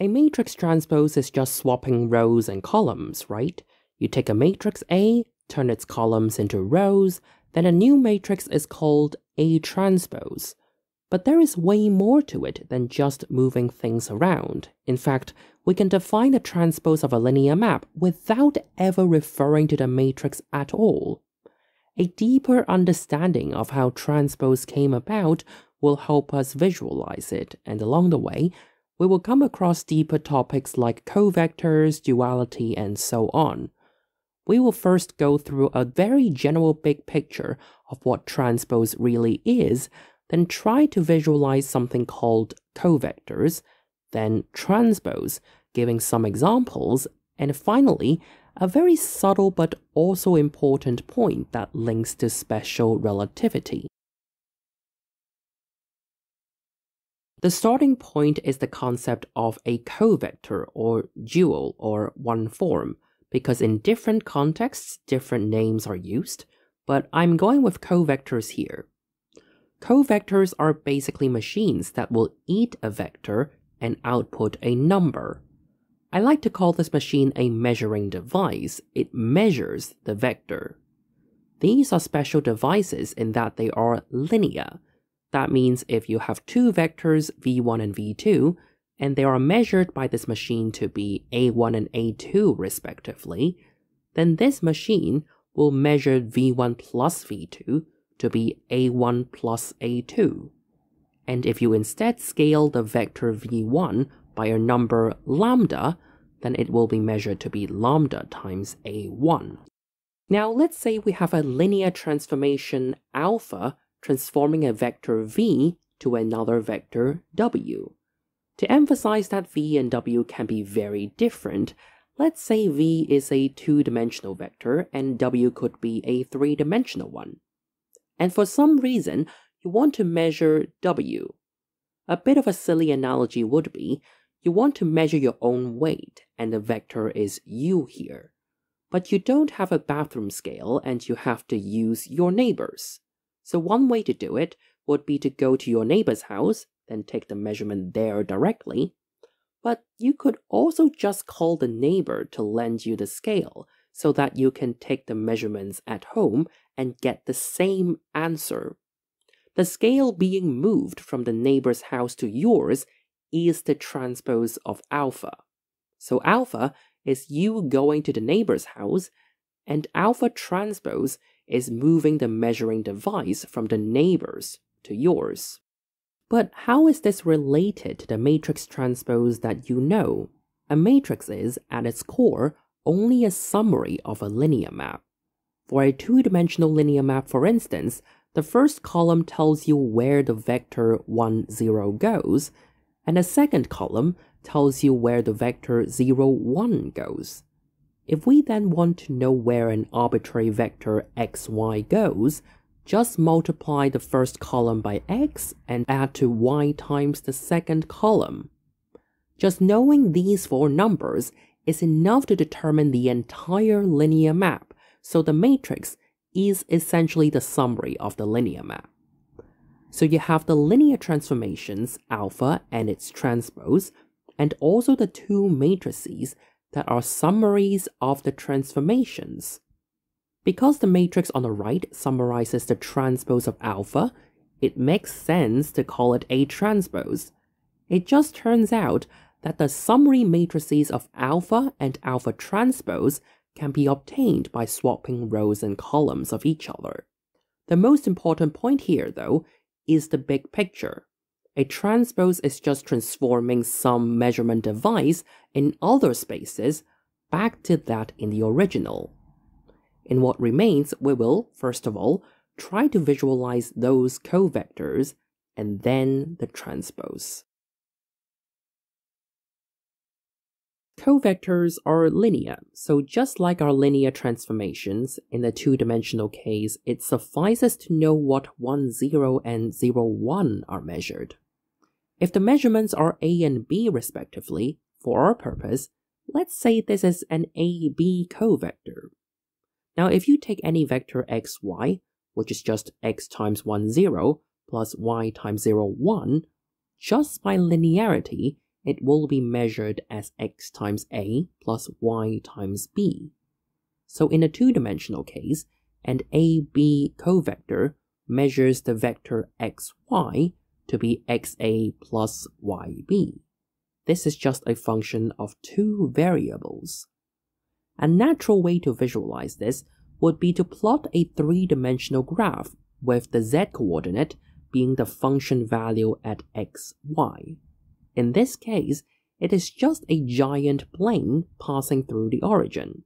A matrix transpose is just swapping rows and columns, right? You take a matrix A, turn its columns into rows, then a new matrix is called A transpose. But there is way more to it than just moving things around. In fact, we can define the transpose of a linear map without ever referring to the matrix at all. A deeper understanding of how transpose came about will help us visualize it, and along the way, we will come across deeper topics like covectors, duality, and so on. We will first go through a very general big picture of what transpose really is, then try to visualize something called covectors, then transpose, giving some examples, and finally, a very subtle but also important point that links to special relativity. The starting point is the concept of a covector or dual or one form, because in different contexts, different names are used, but I'm going with covectors here. Covectors are basically machines that will eat a vector and output a number. I like to call this machine a measuring device. It measures the vector. These are special devices in that they are linear. That means if you have two vectors v1 and v2, and they are measured by this machine to be a1 and a2 respectively, then this machine will measure v1 plus v2 to be a1 plus a2. And if you instead scale the vector v1 by a number lambda, then it will be measured to be lambda times a1. Now let's say we have a linear transformation alpha transforming a vector v to another vector w. To emphasize that v and w can be very different, let's say v is a two-dimensional vector and w could be a three-dimensional one. And for some reason, you want to measure w. A bit of a silly analogy would be, you want to measure your own weight, and the vector is u here. But you don't have a bathroom scale and you have to use your neighbor's. So one way to do it would be to go to your neighbor's house, then take the measurement there directly. But you could also just call the neighbor to lend you the scale so that you can take the measurements at home and get the same answer. The scale being moved from the neighbor's house to yours is the transpose of alpha. So alpha is you going to the neighbor's house, and alpha transpose is moving the measuring device from the neighbor's to yours. But how is this related to the matrix transpose that you know? A matrix is, at its core, only a summary of a linear map. For a two-dimensional linear map, for instance, the first column tells you where the vector 1, 0 goes, and the second column tells you where the vector 0, 1 goes. If we then want to know where an arbitrary vector xy goes, just multiply the first column by x and add to y times the second column. Just knowing these four numbers is enough to determine the entire linear map, so the matrix is essentially the summary of the linear map. So you have the linear transformations alpha and its transpose, and also the two matrices that are summaries of the transformations. Because the matrix on the right summarizes the transpose of alpha, it makes sense to call it a transpose. It just turns out that the summary matrices of alpha and alpha transpose can be obtained by swapping rows and columns of each other. The most important point here, though, is the big picture. A transpose is just transforming some measurement device in other spaces back to that in the original. In what remains, we will, first of all, try to visualize those covectors and then the transpose. Covectors are linear, so just like our linear transformations, in the two-dimensional case, it suffices to know what 1, 0 and 0, 1 are measured. If the measurements are a and b respectively, for our purpose, let's say this is an AB covector. Now if you take any vector xy, which is just x times 1, 0, plus y times 0, 1, just by linearity, it will be measured as x times a plus y times b. So in a two-dimensional case, an AB covector measures the vector xy to be xa plus yb. This is just a function of two variables. A natural way to visualize this would be to plot a three-dimensional graph with the z-coordinate being the function value at xy. In this case, it is just a giant plane passing through the origin.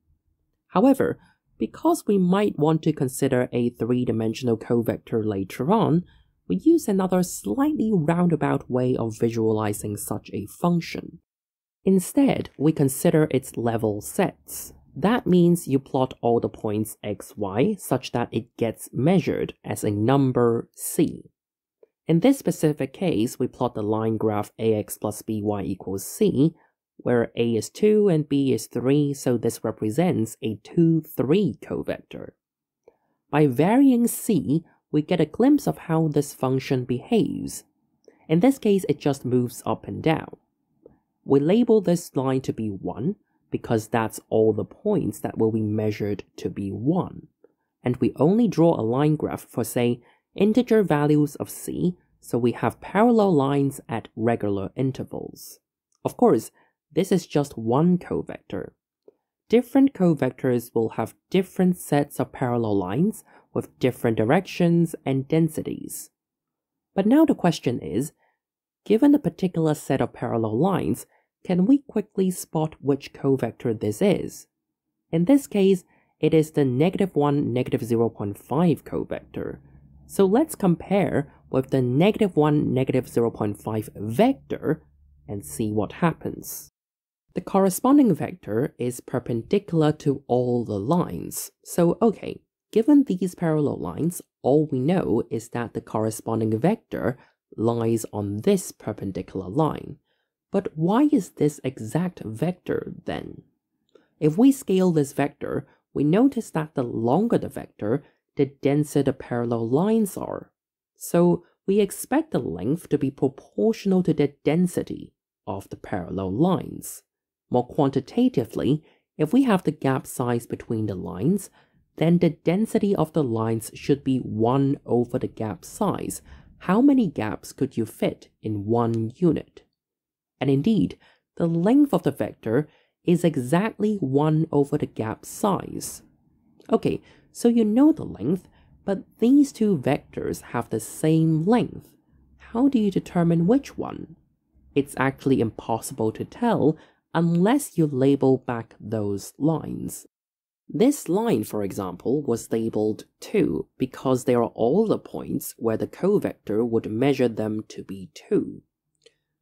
However, because we might want to consider a three-dimensional covector later on, we use another slightly roundabout way of visualizing such a function. Instead, we consider its level sets. That means you plot all the points xy such that it gets measured as a number c. In this specific case, we plot the line graph ax plus by equals c, where a is 2 and b is 3, so this represents a 2-3 covector. By varying c, we get a glimpse of how this function behaves. In this case, it just moves up and down. We label this line to be 1 because that's all the points that will be measured to be 1. And we only draw a line graph for, say, integer values of c, so we have parallel lines at regular intervals. Of course, this is just one covector. Different covectors will have different sets of parallel lines with different directions and densities. But now the question is, given a particular set of parallel lines, can we quickly spot which covector this is? In this case, it is the negative 1, negative 0.5 covector, so let's compare with the negative 1, negative 0.5 vector and see what happens. The corresponding vector is perpendicular to all the lines. So okay, given these parallel lines, all we know is that the corresponding vector lies on this perpendicular line. But why is this exact vector then? If we scale this vector, we notice that the longer the vector, the denser the parallel lines are. So we expect the length to be proportional to the density of the parallel lines. More quantitatively, if we have the gap size between the lines, then the density of the lines should be 1 over the gap size. How many gaps could you fit in one unit? And indeed, the length of the vector is exactly 1 over the gap size. Okay, so you know the length, but these two vectors have the same length. How do you determine which one? It's actually impossible to tell unless you label back those lines. This line, for example, was labeled 2 because they are all the points where the covector would measure them to be 2.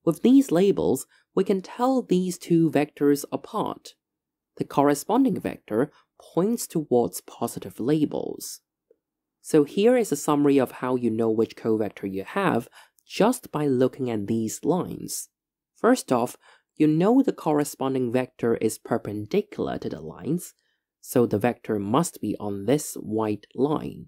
With these labels, we can tell these two vectors apart. The corresponding vector points towards positive labels. So here is a summary of how you know which covector you have just by looking at these lines. First off, you know the corresponding vector is perpendicular to the lines, so the vector must be on this white line.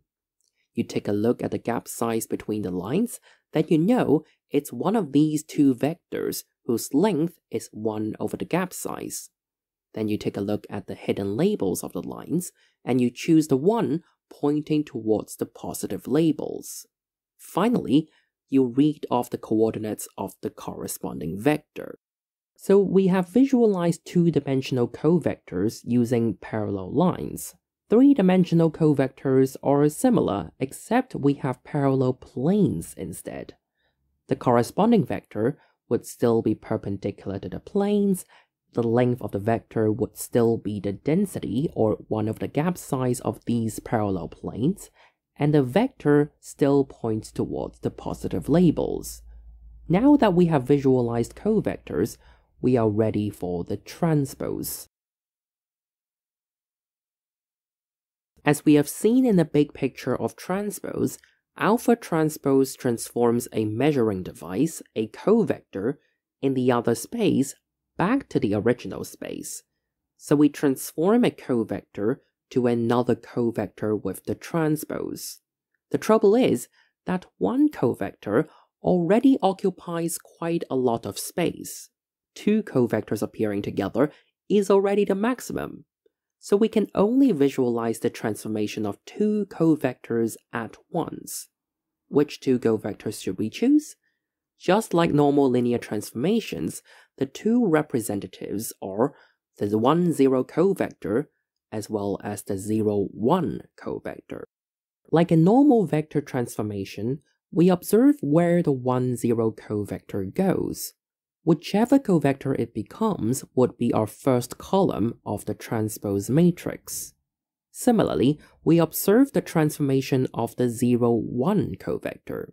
You take a look at the gap size between the lines, then you know it's one of these two vectors whose length is 1 over the gap size. Then you take a look at the hidden labels of the lines, and you choose the one pointing towards the positive labels. Finally, you read off the coordinates of the corresponding vector. So we have visualized two-dimensional covectors using parallel lines. Three-dimensional covectors are similar, except we have parallel planes instead. The corresponding vector would still be perpendicular to the planes, the length of the vector would still be the density or one of the gap size of these parallel planes, and the vector still points towards the positive labels. Now that we have visualized covectors, we are ready for the transpose. As we have seen in the big picture of transpose, alpha transpose transforms a measuring device, a covector, in the other space back to the original space. So we transform a covector to another covector with the transpose. The trouble is that one covector already occupies quite a lot of space. Two covectors appearing together is already the maximum. So we can only visualize the transformation of two covectors at once. Which two covectors should we choose? Just like normal linear transformations, the two representatives are the 1, 0 covector as well as the 0, 1 covector. Like a normal vector transformation, we observe where the 1, 0 covector goes. Whichever covector it becomes would be our first column of the transpose matrix. Similarly, we observe the transformation of the 0, 1 covector.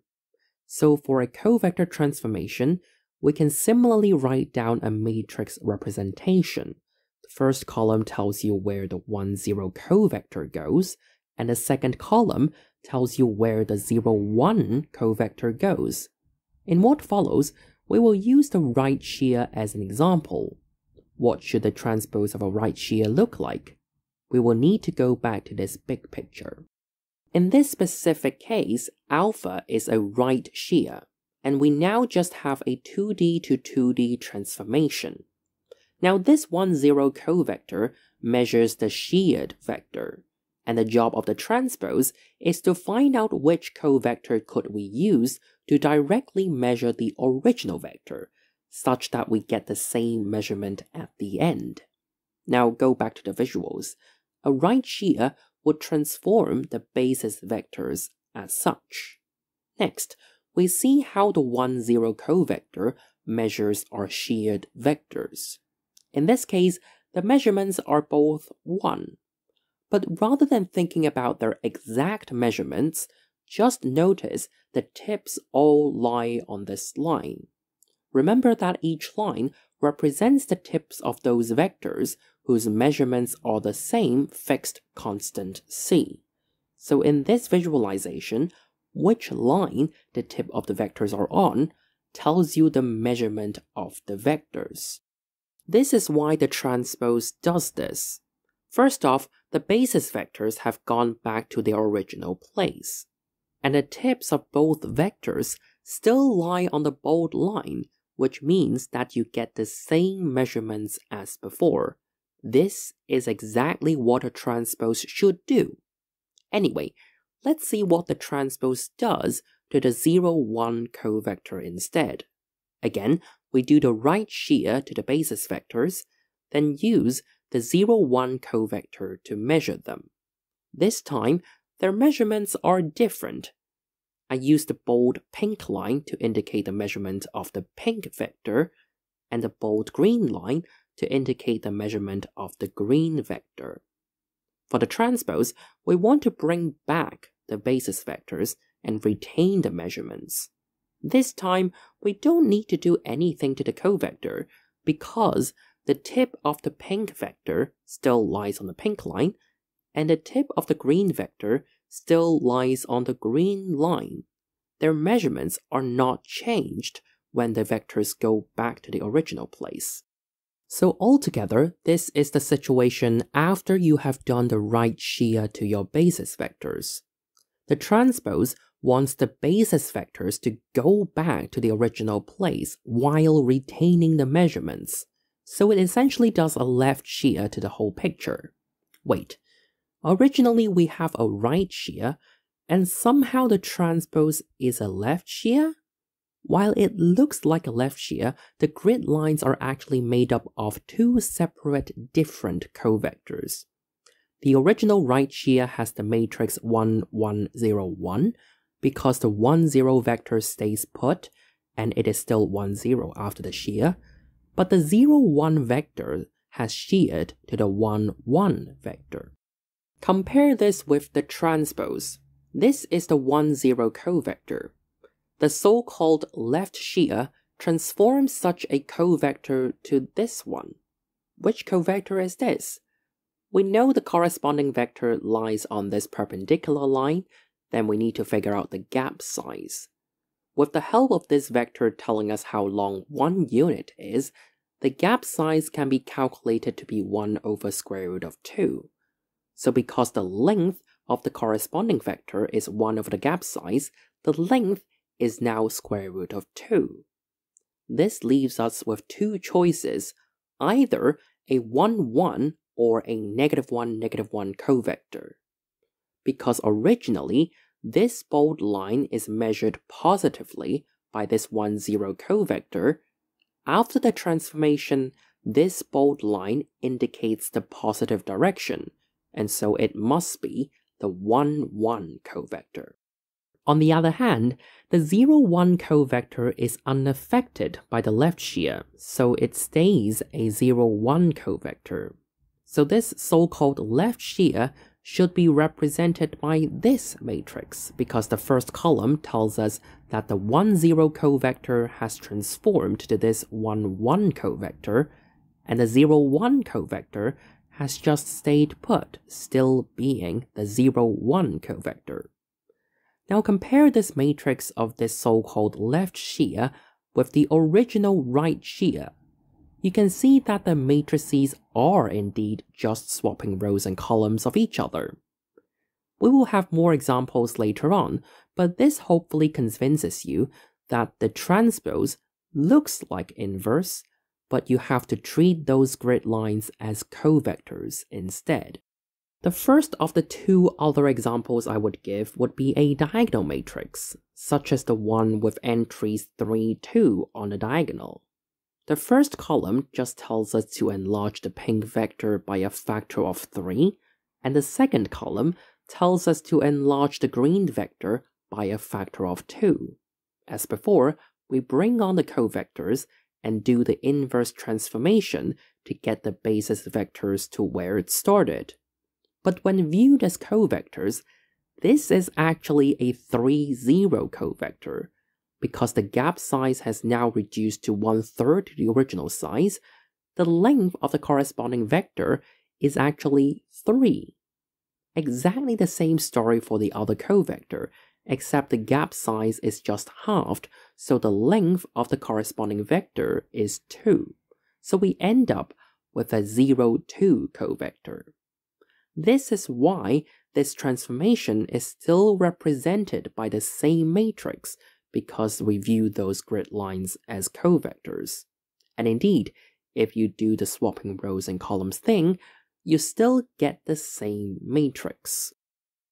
So for a covector transformation, we can similarly write down a matrix representation. The first column tells you where the 1, 0 covector goes, and the second column tells you where the 0, 1 covector goes. In what follows, we will use the right shear as an example. What should the transpose of a right shear look like? We will need to go back to this big picture. In this specific case, alpha is a right shear, and we now just have a 2D to 2D transformation. Now this 1, 0 covector measures the sheared vector, and the job of the transpose is to find out which covector could we use to directly measure the original vector, such that we get the same measurement at the end. Now go back to the visuals. A right shear would transform the basis vectors as such. Next, we see how the 1, 0 covector measures our sheared vectors. In this case, the measurements are both 1. But rather than thinking about their exact measurements, just notice the tips all lie on this line. Remember that each line represents the tips of those vectors whose measurements are the same fixed constant c. So in this visualization, which line the tip of the vectors are on tells you the measurement of the vectors. This is why the transpose does this. First off, the basis vectors have gone back to their original place and the tips of both vectors still lie on the bold line, which means that you get the same measurements as before. This is exactly what a transpose should do. Anyway, let's see what the transpose does to the 0, 1 covector instead. Again, we do the right shear to the basis vectors, then use the 0, 1 covector to measure them. This time, their measurements are different. I use the bold pink line to indicate the measurement of the pink vector, and the bold green line to indicate the measurement of the green vector. For the transpose, we want to bring back the basis vectors and retain the measurements. This time, we don't need to do anything to the covector because the tip of the pink vector still lies on the pink line, and the tip of the green vector still lies on the green line. Their measurements are not changed when the vectors go back to the original place. So altogether, this is the situation after you have done the right shear to your basis vectors. The transpose wants the basis vectors to go back to the original place while retaining the measurements, so it essentially does a left shear to the whole picture. Wait, originally we have a right shear, and somehow the transpose is a left shear? While it looks like a left shear, the grid lines are actually made up of two separate different covectors. The original right shear has the matrix 1, 1, 0, 1 because the 1, 0 vector stays put and it is still 1, 0 after the shear, but the 0, 1 vector has sheared to the 1, 1 vector. Compare this with the transpose. This is the 1, 0 covector. The so-called left shear transforms such a covector to this one. Which covector is this? We know the corresponding vector lies on this perpendicular line, then we need to figure out the gap size. With the help of this vector telling us how long one unit is, the gap size can be calculated to be 1 over square root of 2. So because the length of the corresponding vector is 1 over the gap size, the length is now square root of 2. this leaves us with two choices, either a 1 1 or a negative 1 negative 1 covector. Because originally, this bold line is measured positively by this 1 0 covector, after the transformation, this bold line indicates the positive direction, and so it must be the 1 1 covector. On the other hand, the 0 1 covector is unaffected by the left shear, so it stays a 0 1 covector. So this so-called left shear should be represented by this matrix because the first column tells us that the 1 0 covector has transformed to this 1 1 covector, and the 0 1 covector has just stayed put, still being the 0 1 covector. Now compare this matrix of this so-called left shear with the original right shear. You can see that the matrices are indeed just swapping rows and columns of each other. We will have more examples later on, but this hopefully convinces you that the transpose looks like inverse, but you have to treat those grid lines as covectors instead. The first of the two other examples I would give would be a diagonal matrix, such as the one with entries 3, 2 on the diagonal. The first column just tells us to enlarge the pink vector by a factor of 3, and the second column tells us to enlarge the green vector by a factor of 2. As before, we bring on the covectors and do the inverse transformation to get the basis vectors to where it started. But when viewed as covectors, this is actually a 3-0 covector, because the gap size has now reduced to one-third the original size, the length of the corresponding vector is actually 3. Exactly the same story for the other covector, except the gap size is just halved, so the length of the corresponding vector is 2. So we end up with a 0-2 covector. This is why this transformation is still represented by the same matrix because we view those grid lines as covectors. And indeed, if you do the swapping rows and columns thing, you still get the same matrix.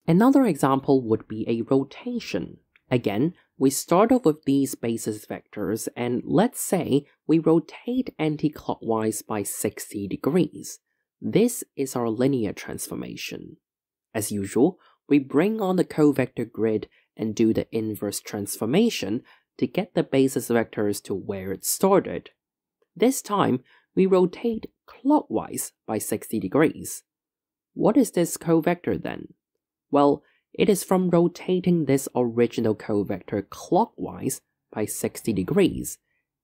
Another example would be a rotation. Again, we start off with these basis vectors and let's say we rotate anti-clockwise by 60 degrees. This is our linear transformation. As usual, we bring on the covector grid and do the inverse transformation to get the basis vectors to where it started. This time, we rotate clockwise by 60 degrees. What is this covector then? Well, it is from rotating this original covector clockwise by 60 degrees,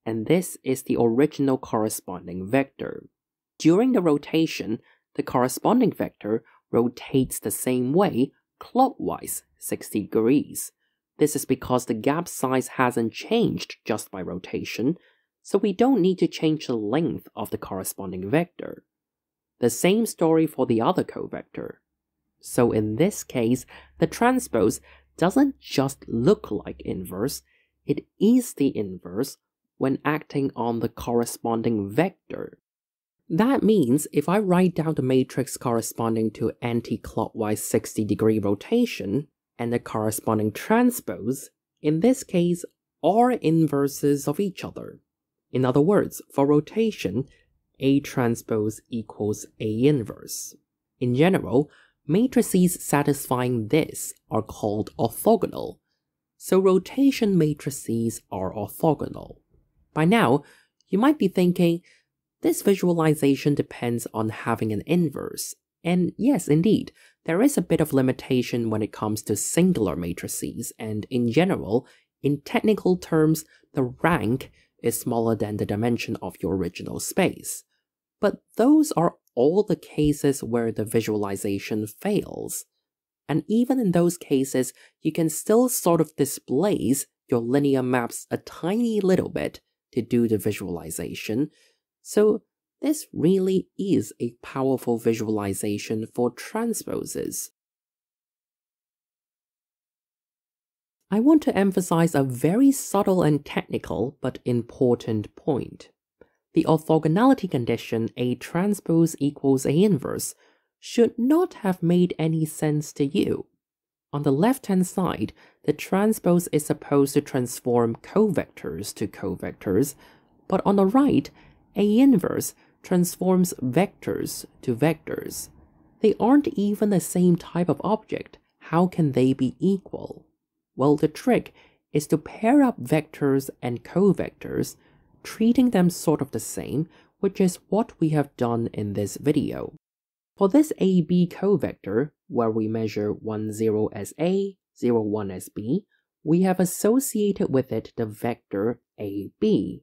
and this is the original corresponding vector. During the rotation, the corresponding vector rotates the same way clockwise 60 degrees. This is because the gap size hasn't changed just by rotation, so we don't need to change the length of the corresponding vector. The same story for the other covector. So in this case, the transpose doesn't just look like inverse, it is the inverse when acting on the corresponding vector. That means if I write down the matrix corresponding to anti-clockwise 60 degree rotation and the corresponding transpose, in this case are inverses of each other. In other words, for rotation, A transpose equals A inverse. In general, matrices satisfying this are called orthogonal. So rotation matrices are orthogonal. By now, you might be thinking, this visualization depends on having an inverse, and yes, indeed, there is a bit of limitation when it comes to singular matrices, and in general, in technical terms, the rank is smaller than the dimension of your original space. But those are all the cases where the visualization fails. And even in those cases, you can still sort of displace your linear maps a tiny little bit to do the visualization, so this really is a powerful visualization for transposes. I want to emphasize a very subtle and technical but important point. The orthogonality condition A transpose equals A inverse should not have made any sense to you. On the left-hand side, the transpose is supposed to transform covectors to covectors, but on the right, A inverse transforms vectors to vectors. They aren't even the same type of object. How can they be equal? Well, the trick is to pair up vectors and covectors, treating them sort of the same, which is what we have done in this video. For this AB covector, where we measure 1, 0 as A, 0, 1 as B, we have associated with it the vector AB.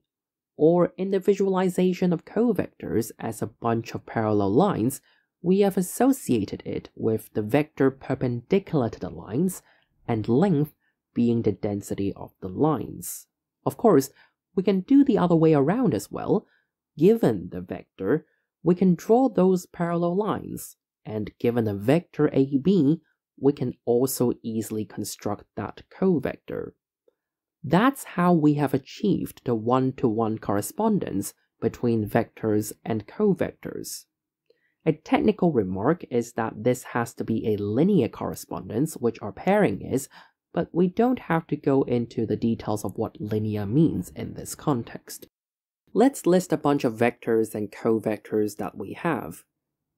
Or in the visualization of covectors as a bunch of parallel lines, we have associated it with the vector perpendicular to the lines, and length being the density of the lines. Of course, we can do the other way around as well. Given the vector, we can draw those parallel lines, and given a vector AB, we can also easily construct that covector. That's how we have achieved the one-to-one -one correspondence between vectors and covectors. A technical remark is that this has to be a linear correspondence, which our pairing is, but we don't have to go into the details of what linear means in this context. Let's list a bunch of vectors and covectors that we have.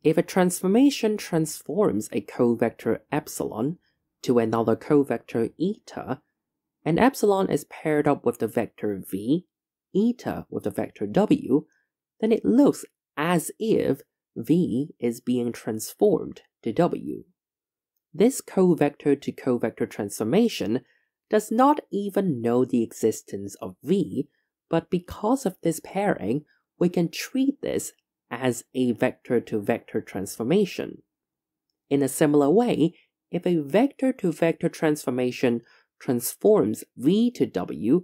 If a transformation transforms a covector epsilon to another covector eta, and epsilon is paired up with the vector v, eta with the vector w, then it looks as if v is being transformed to w. This covector to covector transformation does not even know the existence of v but because of this pairing, we can treat this as a vector-to-vector transformation. In a similar way, if a vector-to-vector transformation transforms v to w,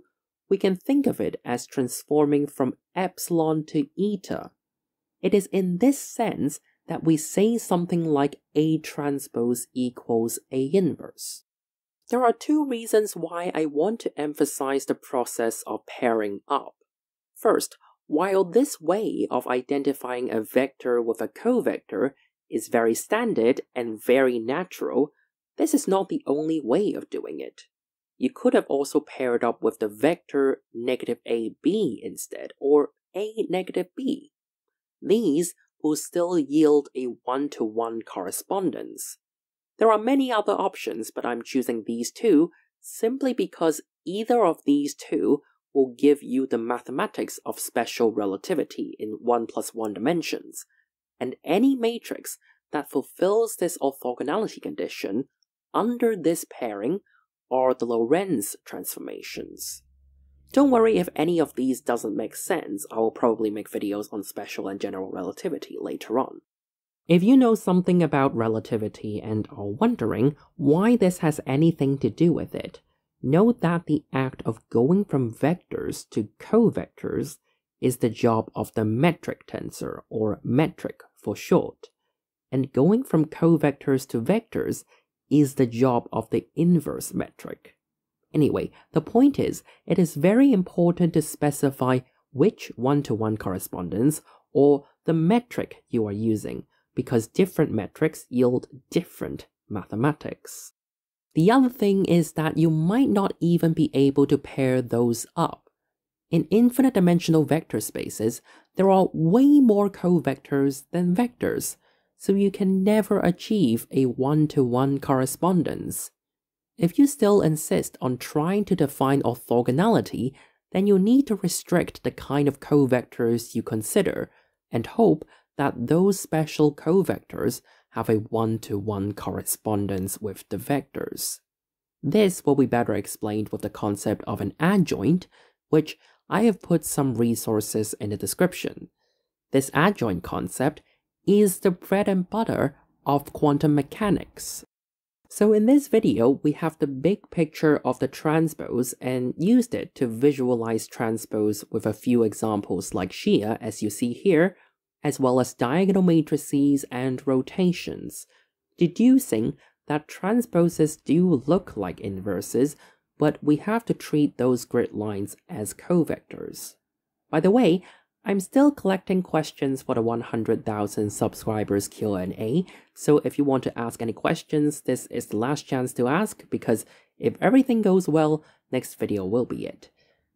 we can think of it as transforming from epsilon to eta. It is in this sense that we say something like A transpose equals A inverse. There are two reasons why I want to emphasize the process of pairing up. First, while this way of identifying a vector with a covector is very standard and very natural, this is not the only way of doing it. You could have also paired up with the vector negative AB instead, or A negative B. These will still yield a one-to-one -one correspondence. There are many other options, but I'm choosing these two simply because either of these two will give you the mathematics of special relativity in 1 plus 1 dimensions, and any matrix that fulfills this orthogonality condition under this pairing are the Lorentz transformations. Don't worry if any of these doesn't make sense, I will probably make videos on special and general relativity later on. If you know something about relativity and are wondering why this has anything to do with it, know that the act of going from vectors to covectors is the job of the metric tensor, or metric for short, and going from covectors to vectors is the job of the inverse metric. Anyway, the point is, it is very important to specify which one-to-one correspondence or the metric you are using because different metrics yield different mathematics. The other thing is that you might not even be able to pair those up. In infinite dimensional vector spaces, there are way more covectors than vectors, so you can never achieve a one-to-one -one correspondence. If you still insist on trying to define orthogonality, then you need to restrict the kind of covectors you consider, and hope that those special covectors have a one-to-one -one correspondence with the vectors. This will be better explained with the concept of an adjoint, which I have put some resources in the description. This adjoint concept is the bread and butter of quantum mechanics. So in this video, we have the big picture of the transpose and used it to visualize transpose with a few examples like shear as you see here, as well as diagonal matrices and rotations, deducing that transposes do look like inverses, but we have to treat those grid lines as covectors. By the way, I'm still collecting questions for the 100,000 subscribers Q&A, so if you want to ask any questions, this is the last chance to ask because if everything goes well, next video will be it.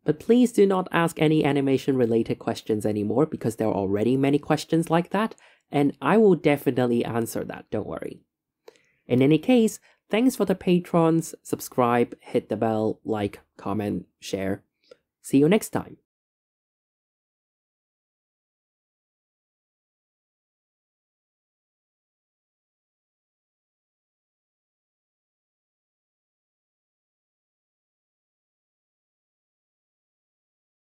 But please do not ask any animation related questions anymore because there are already many questions like that, and I will definitely answer that, don't worry. In any case, thanks for the patrons, subscribe, hit the bell, like, comment, share. See you next time.